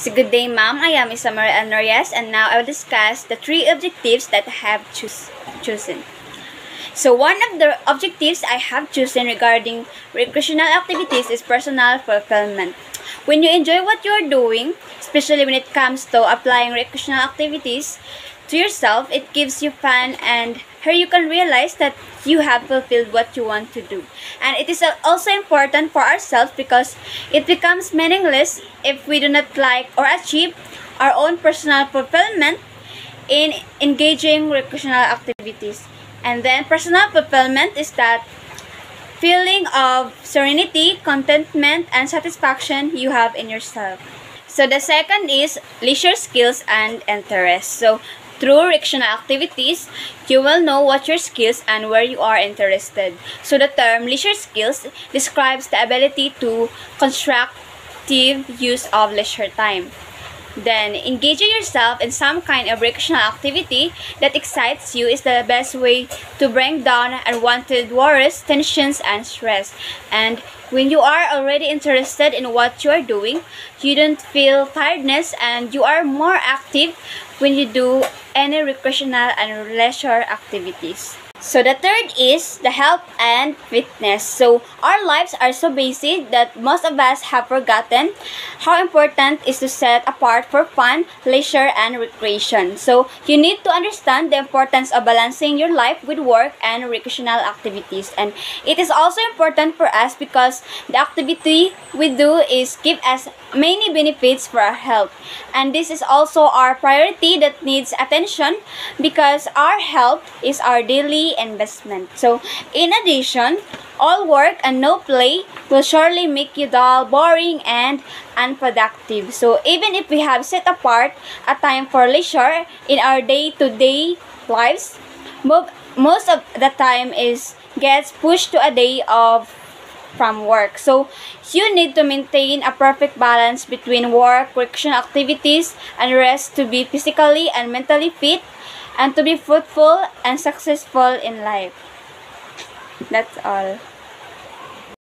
So good day, ma'am. I am Isamara Anorias, and now I will discuss the three objectives that I have choose, chosen. So one of the objectives I have chosen regarding recreational activities is personal fulfillment. When you enjoy what you are doing, especially when it comes to applying recreational activities to yourself, it gives you fun and here you can realize that you have fulfilled what you want to do. And it is also important for ourselves because it becomes meaningless if we do not like or achieve our own personal fulfillment in engaging recreational activities. And then personal fulfillment is that feeling of serenity, contentment, and satisfaction you have in yourself. So the second is leisure skills and interests. So through recreational activities, you will know what your skills and where you are interested. So the term leisure skills describes the ability to constructive use of leisure time. Then, engaging yourself in some kind of recreational activity that excites you is the best way to bring down unwanted worries, tensions, and stress. And when you are already interested in what you are doing, you don't feel tiredness and you are more active when you do any recreational and leisure activities. So the third is the health and fitness. So our lives are so busy that most of us have forgotten how important is to set apart for fun, leisure, and recreation. So you need to understand the importance of balancing your life with work and recreational activities. And it is also important for us because the activity we do is give us many benefits for our health. And this is also our priority that needs attention because our health is our daily investment. So, in addition, all work and no play will surely make you dull, boring, and unproductive. So, even if we have set apart a time for leisure in our day-to-day lives, most of the time is gets pushed to a day of from work. So, you need to maintain a perfect balance between work, recreational activities, and rest to be physically and mentally fit and to be fruitful and successful in life. That's all.